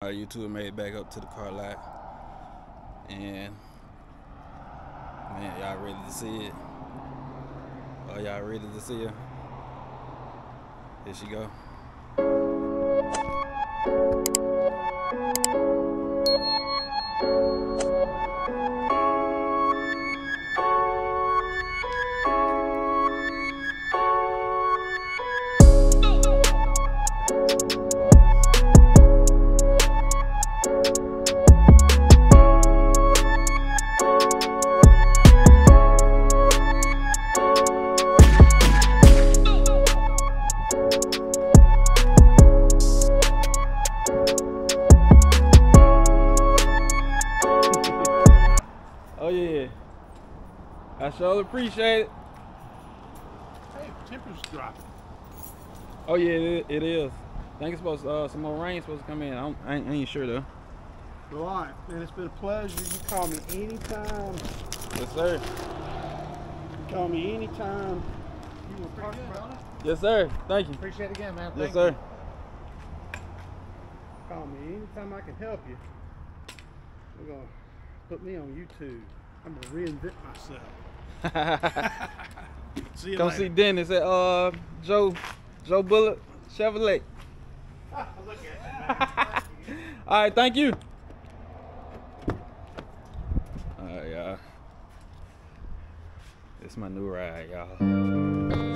Our YouTube made it back up to the car lot. And man, y'all ready to see it? Are y'all ready to see her? Here she go. I sure appreciate it. Hey, temperature's dropping. Oh yeah, it, it is. I think it's supposed to, uh, some more rain supposed to come in. I, don't, I, ain't, I ain't sure though. Well, all right, man, it's been a pleasure. You call me anytime. Yes sir. You call me anytime. You will talk about Yes sir. Thank you. Appreciate it again, man. Yes Thank sir. Call me anytime I can help you. We're gonna put me on YouTube. I'm gonna reinvent myself. See you Come later. see Dennis at uh Joe Joe Bullard Chevrolet. Look at. All right, thank you. All right, y'all. It's my new ride, y'all.